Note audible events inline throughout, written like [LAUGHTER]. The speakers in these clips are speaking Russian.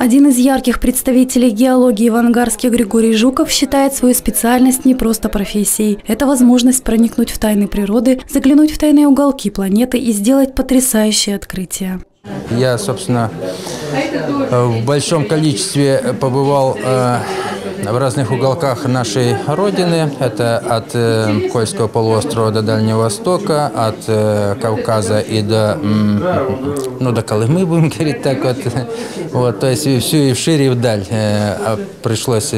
Один из ярких представителей геологии в Ангарске Григорий Жуков считает свою специальность не просто профессией. Это возможность проникнуть в тайны природы, заглянуть в тайные уголки планеты и сделать потрясающее открытие. Я, собственно, в большом количестве побывал э, в разных уголках нашей Родины. Это от э, Кольского полуострова до Дальнего Востока, от э, Кавказа и до, ну, до Колымы, будем [LAUGHS] говорить так вот. вот. То есть всю и вширь, и вдаль а пришлось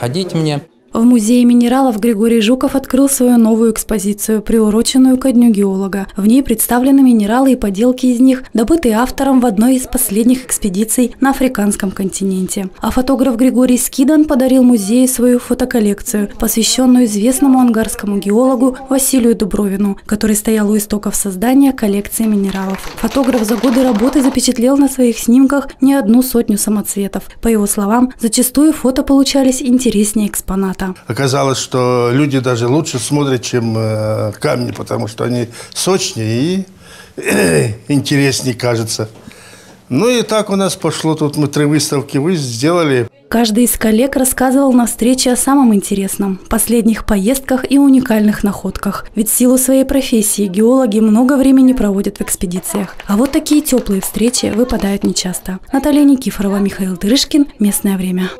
ходить мне. В Музее минералов Григорий Жуков открыл свою новую экспозицию, приуроченную ко Дню геолога. В ней представлены минералы и поделки из них, добытые автором в одной из последних экспедиций на африканском континенте. А фотограф Григорий Скидан подарил музею свою фотоколлекцию, посвященную известному ангарскому геологу Василию Дубровину, который стоял у истоков создания коллекции минералов. Фотограф за годы работы запечатлел на своих снимках не одну сотню самоцветов. По его словам, зачастую фото получались интереснее экспоната места. Оказалось, что люди даже лучше смотрят, чем э, камни, потому что они сочнее и э, [CLEARS THROAT] интереснее кажется. Ну и так у нас пошло. Тут мы три выставки вы сделали. Каждый из коллег рассказывал на встрече о самом интересном, последних поездках и уникальных находках. Ведь в силу своей профессии геологи много времени проводят в экспедициях. А вот такие теплые встречи выпадают нечасто. Наталья Никифорова, Михаил Дырышкин. Местное время.